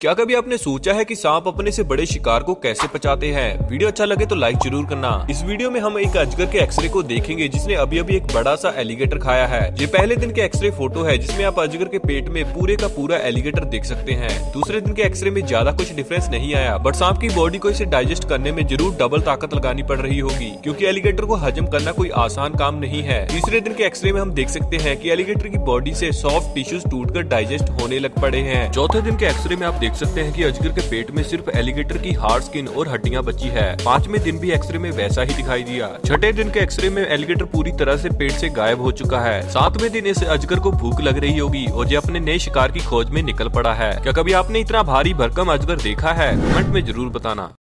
क्या कभी आपने सोचा है कि सांप अपने से बड़े शिकार को कैसे पचाते हैं? वीडियो अच्छा लगे तो लाइक ज़रूर करना। इस वीडियो में हम एक अजगर के एक्सरे को देखेंगे, जिसने अभी अभी एक बड़ा सा एलिगेटर खाया है। ये पहले दिन के एक्सरे फ़ोटो है, जिसमें आप अजगर के पेट में पूरे का पूरा एलिगेटर देख सकते हैं। दूसरे दिन के एक्सरे में ज़्यादा कुछ डिफरेंस नहीं आया बट सांप की बॉडी को इसे डाइजेस्ट करने में ज़रूर डबल ताकत लगानी पड़ रही होगी, क्यूँकी एलिगेटर को हजम करना कोई आसान काम नहीं है। तीसरे दिन के एक्सरे में हम देख सकते हैं की एलिगेटर की बॉडी से सॉफ्ट टिश्यूज टूट डाइजेस्ट होने लग पड़े हैं। चौथे दिन के एक्सरे में आप देख सकते हैं कि अजगर के पेट में सिर्फ़ एलिगेटर की हार्ड स्किन और हड्डियाँ बची है। पाँचवें दिन भी एक्सरे में वैसा ही दिखाई दिया। छठे दिन के एक्सरे में एलिगेटर पूरी तरह से पेट से गायब हो चुका है। सातवें दिन इस अजगर को भूख लग रही होगी और ये अपने नए शिकार की खोज में निकल पड़ा है। क्या कभी आपने इतना भारी भरकम अजगर देखा है? कमेंट में ज़रूर बताना।